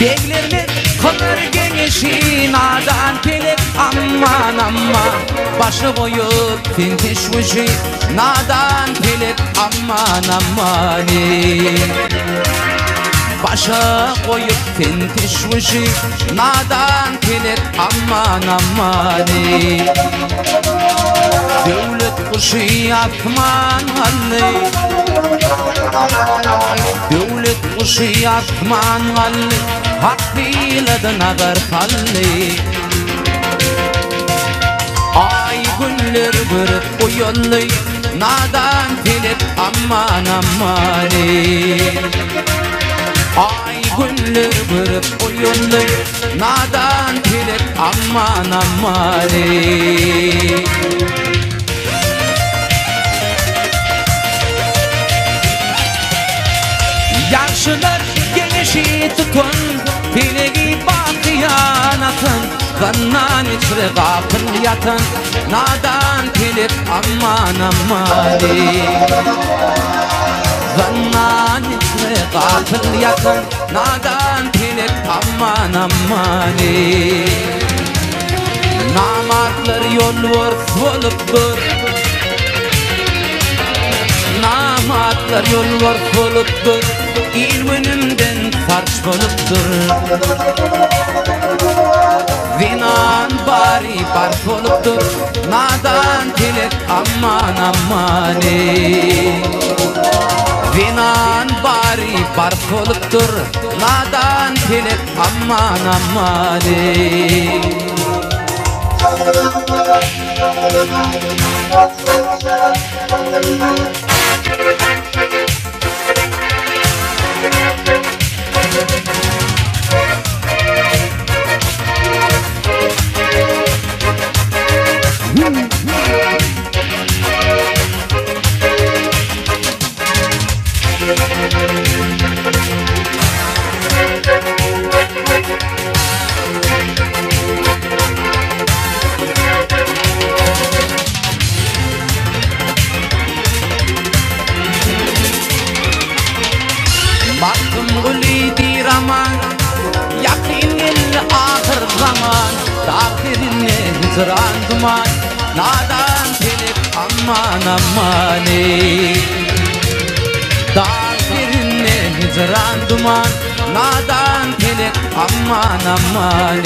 Beklerine kalır genişi nadan kelek aman aman. Başı boyu fintiş vışı nadan kelek aman aman. Başa koyup fintiş vışı nadan kelek aman aman. Devlet kuşu yatman halli. Devlet kuşu yatman halli Hakkıyla da nagar halli. Ay günler bir uyullu Nadan telep aman aman. Ay günler bir uyullu Nadan telep aman aman. Yaşlılar genişi tutun Bilegi bakiyanatın Kannan içre kapın yatın. Nadan telip aman aman Kannan içre kapın yatın Nadan telip aman aman Namatlar yol var olup Namatlar yol var olupdur İl önümden farş bolupdur Vinan bari barf olupdur Nadan tilek aman aman Vinan bari barf olupdur Nadan tilek aman aman Baktım Hicran duman Nadan telip aman aman Tahirine hicran duman Nadan telip aman aman